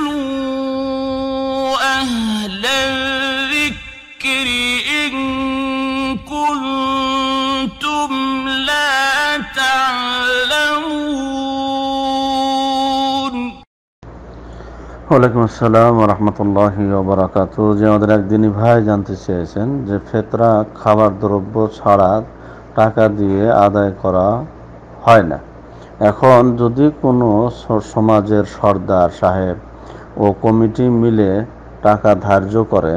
فاسألوا أهل الذكر إن كنتم لا تعلمون ওয়ালাইকুম আসসালাম রহমতুল্লাহি ওবরাকাতু যে আমাদের একদিনই ভাই জানতে চেয়েছেন যে ফেতরা খাবার দ্রব্য ছাড়া টাকা দিয়ে আদায় করা হয় না এখন যদি কোনো সমাজের সর্দার সাহেব ও কমিটি মিলে টাকা ধার্য করে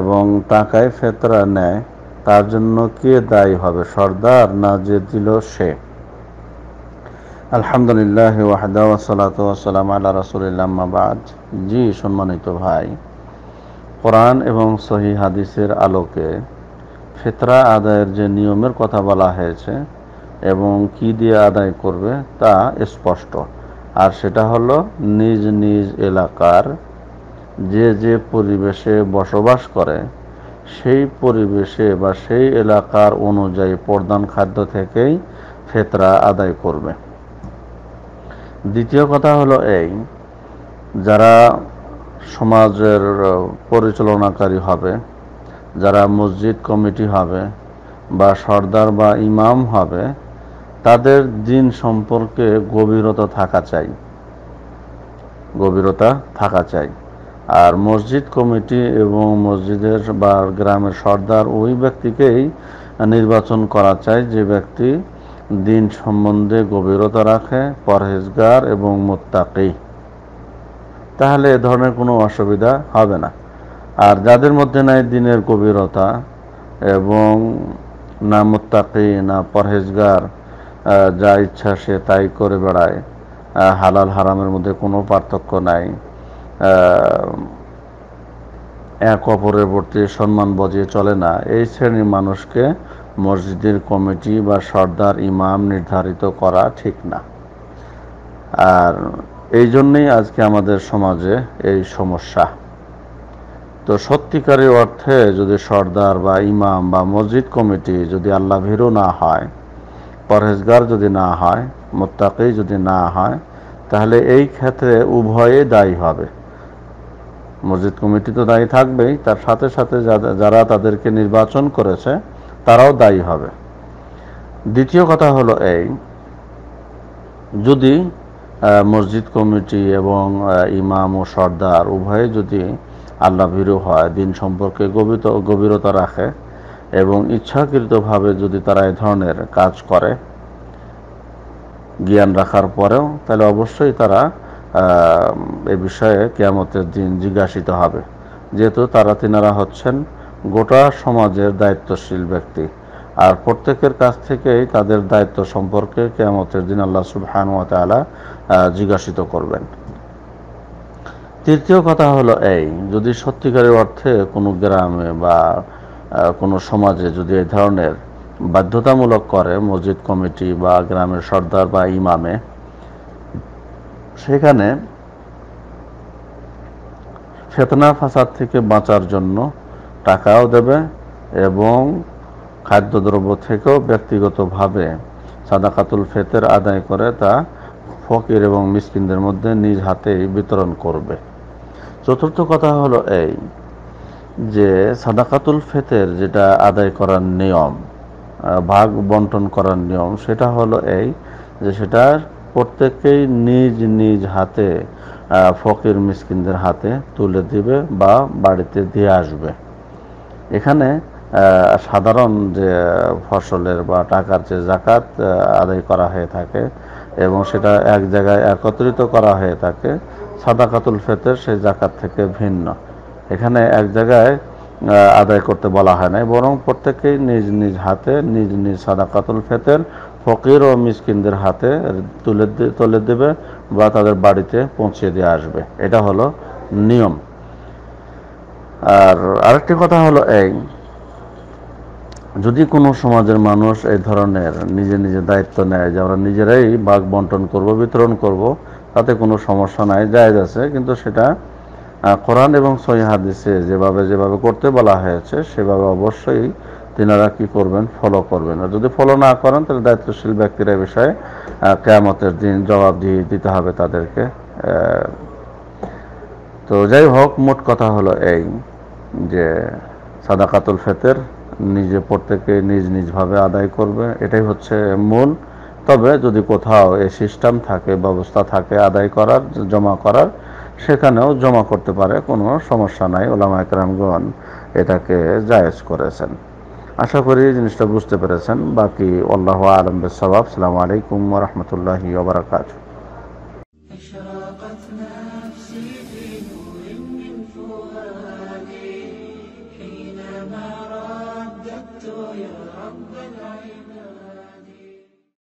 এবং টাকায় ফেতরা নেয়, তার জন্য কে দায়ী হবে, সর্দার না যে দিল সে? আলহামদুলিল্লাহ, ওয়াহদা আল্লাহ রাসুলিল্লাহ বাদ। জি, সম্মানিত ভাই, কোরআন এবং সহি হাদিসের আলোকে ফেতরা আদায়ের যে নিয়মের কথা বলা হয়েছে এবং কি দিয়ে আদায় করবে তা স্পষ্ট। আর সেটা হলো নিজ নিজ এলাকার যে যে পরিবেশে বসবাস করে, সেই পরিবেশে বা সেই এলাকার অনুযায়ী প্রধান খাদ্য থেকেই ফেতরা আদায় করবে। দ্বিতীয় কথা হলো এই, যারা সমাজের পরিচালনাকারী হবে, যারা মসজিদ কমিটি হবে বা সর্দার বা ইমাম হবে তাদের দিন সম্পর্কে গভীরতা থাকা চাই। গভীরতা থাকা চাই। আর মসজিদ কমিটি এবং মসজিদের বা গ্রামের সর্দার ওই ব্যক্তিকেই নির্বাচন করা চাই যে ব্যক্তি দিন সম্বন্ধে গভীরতা রাখে, পরহেজগার এবং মোত্তাকি। তাহলে এ ধরনের কোনো অসুবিধা হবে না। আর যাদের মধ্যে নাই দিনের গভীরতা এবং না মোত্তাকি, না পরহেজগার যা ইচ্ছা সে তাই করে বেড়ায়। হালাল হারামের মধ্যে কোনো পার্থক্য নাই। এক অপরের প্রতি সম্মান বজিয়ে চলে না। এই শ্রেণির মানুষকে মসজিদের কমিটি বা সর্দার ইমাম নির্ধারিত করা ঠিক না। আর এই জন্যেই আজকে আমাদের সমাজে এই সমস্যা। তো সত্যিকারের অর্থে যদি সর্দার বা ইমাম বা মসজিদ কমিটি যদি আল্লাহ ভীরু না হয় পরহেজগার যদি না হয়, মোত্তাকি যদি না হয়, তাহলে এই ক্ষেত্রে উভয়ে দায়ী হবে। মসজিদ কমিটি তো দায়ী থাকবেই, তার সাথে সাথে যারা তাদেরকে নির্বাচন করেছে, তারাও দায়ী হবে। দ্বিতীয় কথা হলো এই, যদি মসজিদ কমিটি এবং ইমাম ও সর্দার উভয়ে যদি আল্লাহ ভীরু হয়, দিন সম্পর্কে গভীরতা গভীরতা রাখে এবং ইচ্ছাকৃতভাবে যদি তারা এই ধরনের কাজ করে জ্ঞান রাখার পরেও তাহলে অবশ্যই তারা এ বিষয়ে কেয়ামতের দিন জিজ্ঞাসিত হবে। যেহেতু তারা তিনারা হচ্ছেন গোটা সমাজের দায়িত্বশীল ব্যক্তি। আর প্রত্যেকের কাছ থেকেই তাদের দায়িত্ব সম্পর্কে কেয়ামতের দিন আল্লাহ সুবহান ওয়া তাআলা আহ, জিজ্ঞাসিত করবেন। তৃতীয় কথা হলো এই যদি সত্যিকারের অর্থে কোনো গ্রামে বা কোনো সমাজে যদি এই ধরনের বাধ্যতামূলক করে মসজিদ কমিটি বা গ্রামের সর্দার বা ইমামে, সেখানে ফেতনা ফাসাদ থেকে বাঁচার জন্য টাকাও দেবে এবং খাদ্যদ্রব্য থেকেও ব্যক্তিগতভাবে সাদাকাতুল ফেতের আদায় করে তা ফকির এবং মিসকিনদের মধ্যে নিজ হাতেই বিতরণ করবে। চতুর্থ কথা হলো এই যে সাদাকাতুল ফেতের যেটা আদায় করার নিয়ম ভাগ বন্টন করার নিয়ম, সেটা হলো এই যে সেটা প্রত্যেকেই নিজ নিজ হাতে ফকির মিসকিনদের হাতে তুলে দিবে বা বাড়িতে দিয়ে আসবে। এখানে সাধারণ যে ফসলের বা টাকার যে জাকাত আদায় করা হয়ে থাকে এবং সেটা এক জায়গায় একত্রিত করা হয়ে থাকে, সাদাকাতুল ফেতের সেই জাকাত থেকে ভিন্ন। এখানে এক জায়গায় আদায় করতে বলা হয় নাই। বরং প্রত্যেকেই নিজ নিজ হাতে, নিজ নিজ সাদাকাতুল ফেতের ফকির ও মিসকিনদের হাতে তুলে তুলে দেবে বা তাদের বাড়িতে পৌঁছে দিয়ে আসবে। এটা হলো নিয়ম। আর আরেকটি কথা হলো এই, যদি কোনো সমাজের মানুষ এই ধরনের নিজে নিজে দায়িত্ব নেয় যে আমরা নিজেরাই বাঘ বন্টন করব, বিতরণ করব, তাতে কোনো সমস্যা নাই, জায়েজ আছে, কিন্তু সেটা কোরআন এবং সহি হাদিসে যেভাবে যেভাবে করতে বলা হয়েছে, সেভাবে অবশ্যই তিনারা কি করবেন? ফলো করবেন। আর যদি ফলো না করেন, তাহলে দায়িত্বশীল ব্যক্তিরা বিষয়ে কেয়ামতের দিন জবাব দিয়ে দিতে হবে তাদেরকে। তো যাই হোক, মোট কথা হলো এই যে সাদাকাতুল ফেতের নিজে প্রত্যেকে নিজ নিজভাবে আদায় করবে, এটাই হচ্ছে মূল। তবে যদি কোথাও এই সিস্টেম থাকে, ব্যবস্থা থাকে আদায় করার, জমা করার সেখানেও জমা করতে পারে কোনো সমস্যা নাই ওলামা একরামগণ এটাকে জায়েজ করেছেন আশা করি জিনিসটা বুঝতে পেরেছেন বাকি আল্লাহ আলম সবাব সালাম আলাইকুম রহমতুল্লাহি ওবরাকাত أشرقت نفسي في نور من فؤادي حينما رددت يا رب العباد